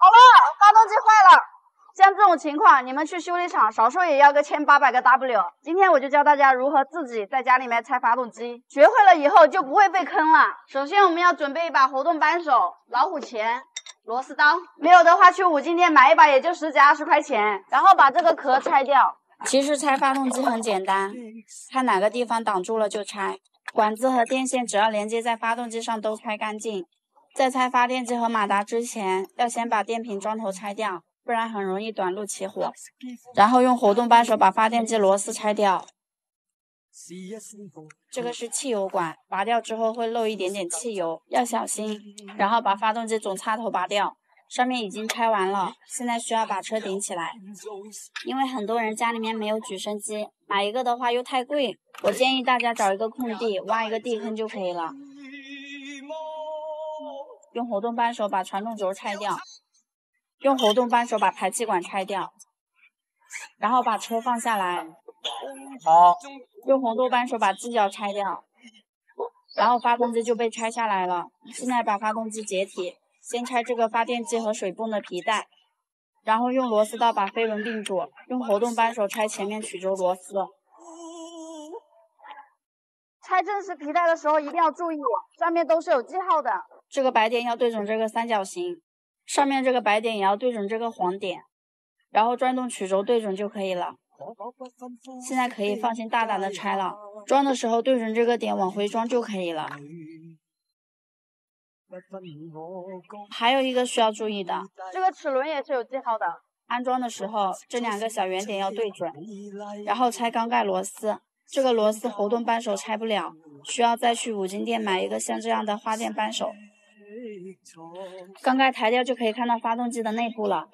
好了，发动机坏了。像这种情况，你们去修理厂少说也要个千八百个 W。今天我就教大家如何自己在家里面拆发动机，学会了以后就不会被坑了。首先我们要准备一把活动扳手、老虎钳、螺丝刀，没有的话去五金店买一把也就十几二十块钱。然后把这个壳拆掉。其实拆发动机很简单，看哪个地方挡住了就拆。管子和电线只要连接在发动机上都拆干净。在拆发电机和马达之前，要先把电瓶桩头拆掉。不然很容易短路起火。然后用活动扳手把发电机螺丝拆掉。这个是汽油管，拔掉之后会漏一点点汽油，要小心。然后把发动机总插头拔掉，上面已经拆完了。现在需要把车顶起来，因为很多人家里面没有举升机，买一个的话又太贵。我建议大家找一个空地，挖一个地坑就可以了。用活动扳手把传动轴拆掉。用活动扳手把排气管拆掉，然后把车放下来。好。用活动扳手把机脚拆掉，然后发动机就被拆下来了。现在把发动机解体，先拆这个发电机和水泵的皮带，然后用螺丝刀把飞轮定住，用活动扳手拆前面曲轴螺丝。拆正时皮带的时候一定要注意，上面都是有记号的。这个白点要对准这个三角形。上面这个白点也要对准这个黄点，然后转动曲轴对准就可以了。现在可以放心大胆的拆了，装的时候对准这个点往回装就可以了。还有一个需要注意的，这个齿轮也是有记号的。安装的时候这两个小圆点要对准，然后拆缸盖螺丝。这个螺丝活动扳手拆不了，需要再去五金店买一个像这样的花店扳手。缸盖抬掉就可以看到发动机的内部了。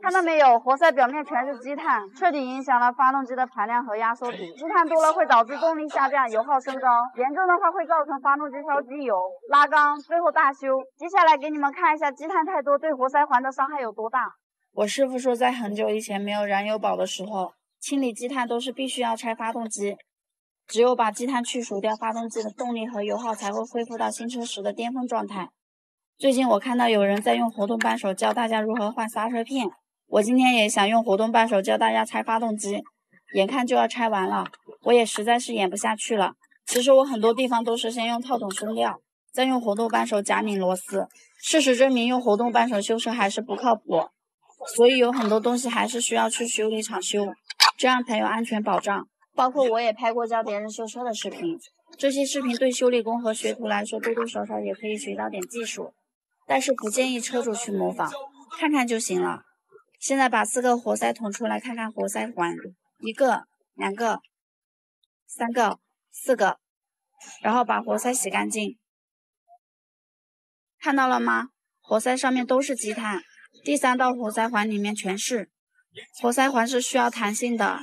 看到没有，活塞表面全是积碳，彻底影响了发动机的排量和压缩比。积碳多了会导致动力下降，油耗升高，严重的话会造成发动机烧机油、拉缸，最后大修。接下来给你们看一下积碳太多对活塞环的伤害有多大。我师傅说，在很久以前没有燃油宝的时候，清理积碳都是必须要拆发动机。只有把积碳去除掉，发动机的动力和油耗才会恢复到新车时的巅峰状态。最近我看到有人在用活动扳手教大家如何换刹车片，我今天也想用活动扳手教大家拆发动机。眼看就要拆完了，我也实在是演不下去了。其实我很多地方都是先用套筒松掉，再用活动扳手夹拧螺丝。事实证明，用活动扳手修车还是不靠谱，所以有很多东西还是需要去修理厂修，这样才有安全保障。包括我也拍过教别人修车的视频，这些视频对修理工和学徒来说多多少少也可以学到点技术，但是不建议车主去模仿，看看就行了。现在把四个活塞捅出来，看看活塞环，一个、两个、三个、四个，然后把活塞洗干净，看到了吗？活塞上面都是积碳，第三道活塞环里面全是。活塞环是需要弹性的。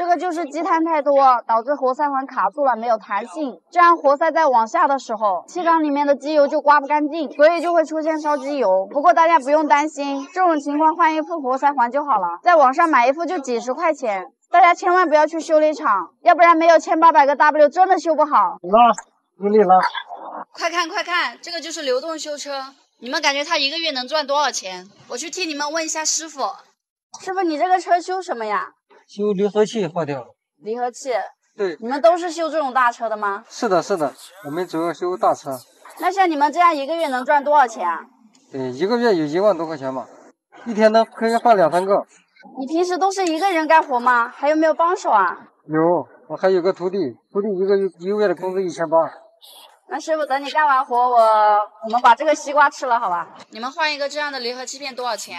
这个就是积碳太多，导致活塞环卡住了，没有弹性。这样活塞在往下的时候，气缸里面的机油就刮不干净，所以就会出现烧机油。不过大家不用担心，这种情况换一副活塞环就好了。在网上买一副就几十块钱，大家千万不要去修理厂，要不然没有千八百个 W 真的修不好。拉，用力拉！快看快看，这个就是流动修车。你们感觉他一个月能赚多少钱？我去替你们问一下师傅。师傅，你这个车修什么呀？修离合器坏掉了，离合器。对，你们都是修这种大车的吗？是的，是的，我们主要修大车。那像你们这样一个月能赚多少钱啊？对，一个月有一万多块钱吧，一天能可以换两三个。你平时都是一个人干活吗？还有没有帮手啊？有，我还有个徒弟，徒弟一个月一个月的工资一千八。那师傅，等你干完活，我我们把这个西瓜吃了，好吧？你们换一个这样的离合器片多少钱？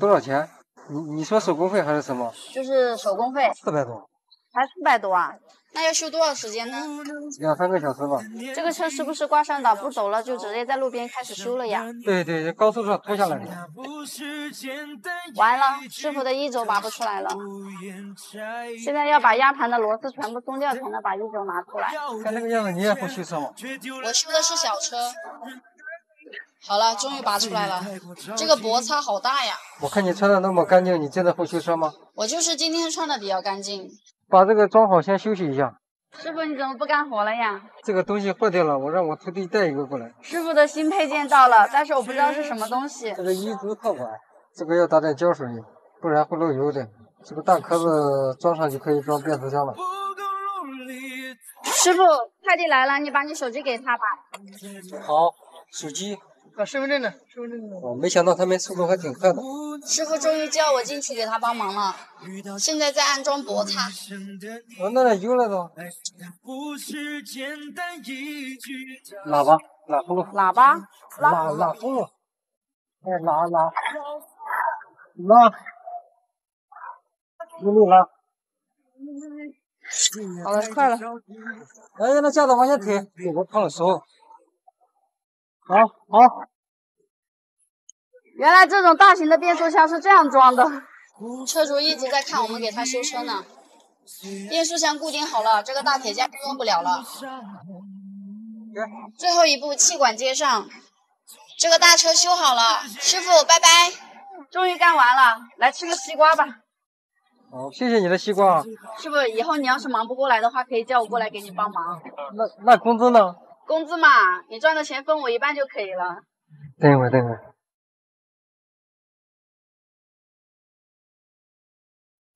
多少钱？你你说手工费还是什么？就是手工费，四百多，才四百多啊？那要修多少时间呢？两三个小时吧。这个车是不是挂上档不走了，就直接在路边开始修了呀？对对，高速上拖下来的。完了，师傅的一轴拔不出来了。现在要把压盘的螺丝全部松掉，才能把一轴拿出来。看那个样子，你也会修车吗？我修的是小车。好了，终于拔出来了，这个薄擦好大呀！我看你穿的那么干净，你真的会修车吗？我就是今天穿的比较干净。把这个装好，先休息一下。师傅，你怎么不干活了呀？这个东西坏掉了，我让我徒弟带一个过来。师傅的新配件到了，但是我不知道是什么东西。这个一足套管，这个要打点胶水，不然会漏油的。这个大壳子装上就可以装变速箱了。师傅，快递来了，你把你手机给他吧。好，手机。啊，身份证呢？身份证呢？哦，没想到他们速度还挺快的。师傅终于叫我进去给他帮忙了，现在在安装薄擦。哦，那油了都。喇叭，喇呼噜。喇叭。喇喇呼噜。哎，喇喇。拉。用力拉。好了，快了。哎，让那架子往下推，我碰了手。好好。原来这种大型的变速箱是这样装的。车主一直在看我们给他修车呢。变速箱固定好了，这个大铁架用不了了。最后一步，气管接上。这个大车修好了，师傅拜拜。终于干完了，来吃个西瓜吧。好，谢谢你的西瓜。师傅，以后你要是忙不过来的话，可以叫我过来给你帮忙。那那工资呢？工资嘛，你赚的钱分我一半就可以了。等一会儿，等一会儿。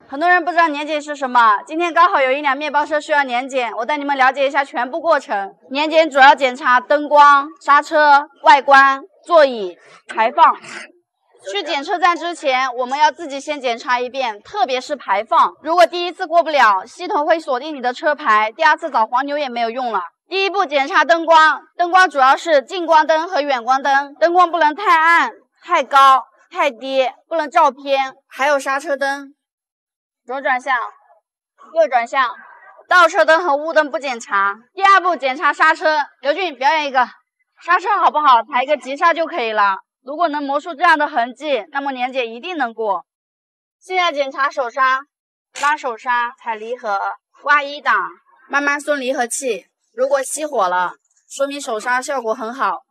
很多人不知道年检是什么，今天刚好有一辆面包车需要年检，我带你们了解一下全部过程。年检主要检查灯光、刹车、外观、座椅、排放。去检测站之前，我们要自己先检查一遍，特别是排放。如果第一次过不了，系统会锁定你的车牌，第二次找黄牛也没有用了。第一步检查灯光，灯光主要是近光灯和远光灯，灯光不能太暗、太高、太低，不能照偏。还有刹车灯。左转向，右转向，倒车灯和雾灯不检查。第二步检查刹车，刘俊表演一个，刹车好不好？踩一个急刹就可以了。如果能磨出这样的痕迹，那么年检一定能过。现在检查手刹，拉手刹，踩离合，挂一档，慢慢松离合器。如果熄火了，说明手刹效果很好。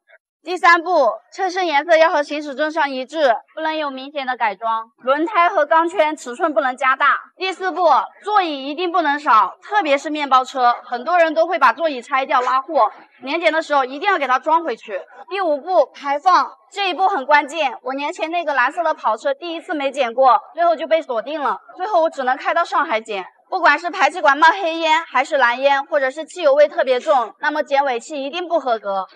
第三步，车身颜色要和行驶证上一致，不能有明显的改装。轮胎和钢圈尺寸不能加大。第四步，座椅一定不能少，特别是面包车，很多人都会把座椅拆掉拉货，年检的时候一定要给它装回去。第五步，排放，这一步很关键。我年前那个蓝色的跑车第一次没检过，最后就被锁定了，最后我只能开到上海检。不管是排气管冒黑烟，还是蓝烟，或者是汽油味特别重，那么检尾气一定不合格。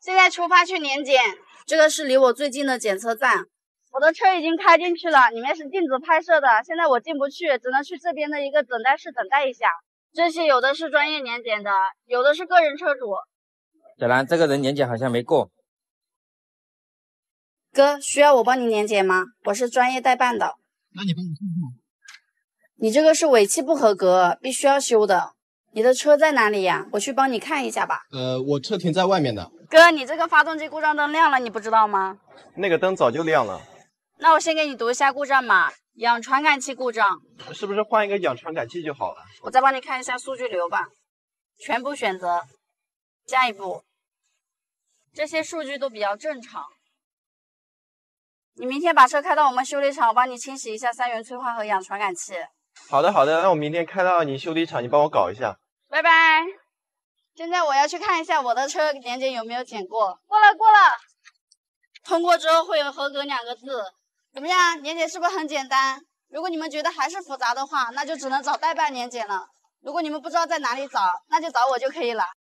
现在出发去年检，这个是离我最近的检测站。我的车已经开进去了，里面是禁止拍摄的。现在我进不去，只能去这边的一个等待室等待一下。这些有的是专业年检的，有的是个人车主。小兰，这个人年检好像没过。哥，需要我帮你年检吗？我是专业代办的。那你帮我看看。你这个是尾气不合格，必须要修的。你的车在哪里呀？我去帮你看一下吧。呃，我车停在外面的。哥，你这个发动机故障灯亮了，你不知道吗？那个灯早就亮了。那我先给你读一下故障码：氧传感器故障。是不是换一个氧传感器就好了？我再帮你看一下数据流吧。全部选择，下一步。这些数据都比较正常。你明天把车开到我们修理厂，我帮你清洗一下三元催化和氧传感器。好的，好的，那我明天开到你修理厂，你帮我搞一下。拜拜。现在我要去看一下我的车年检有没有检过。过了，过了。通过之后会有合格两个字。怎么样，年检是不是很简单？如果你们觉得还是复杂的话，那就只能找代办年检了。如果你们不知道在哪里找，那就找我就可以了。